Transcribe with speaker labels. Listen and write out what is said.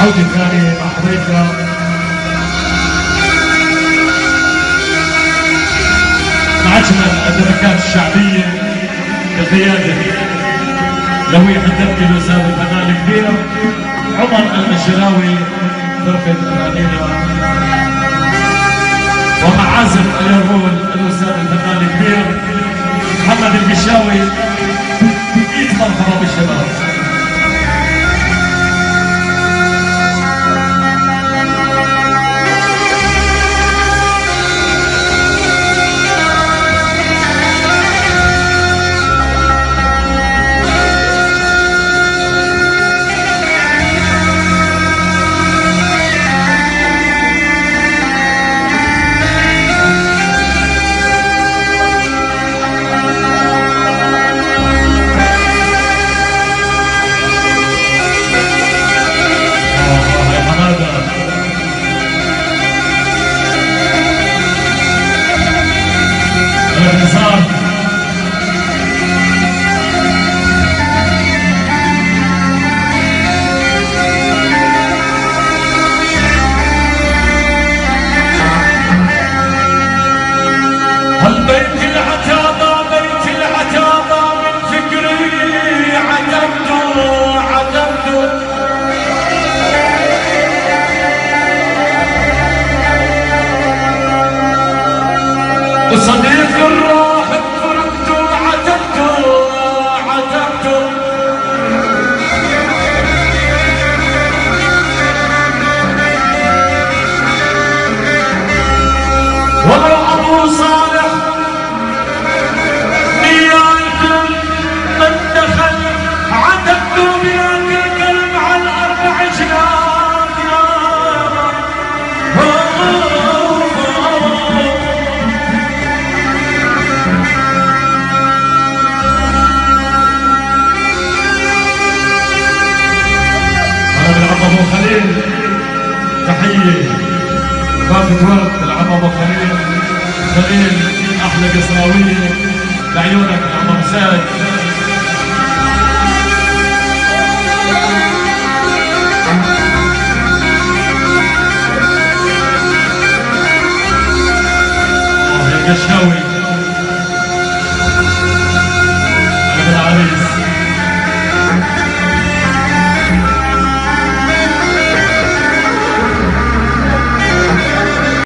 Speaker 1: عودة ثانية مع حبايبنا مع أجمل الدركات الشعبية بقيادة لويح الدبي الأستاذ الفنان الكبير عمر المشراوي فرقة الأنينة ومع عازف اليرغول الأستاذ الفنان الكبير محمد المشاوي. الانتصار
Speaker 2: هالبيت العتابة بيت
Speaker 1: أبو خليل. تحية. وقافة ورد العم أبو خليل. خليل أحلى قصراويه لعيونك العم مساج آه، يا قشاوي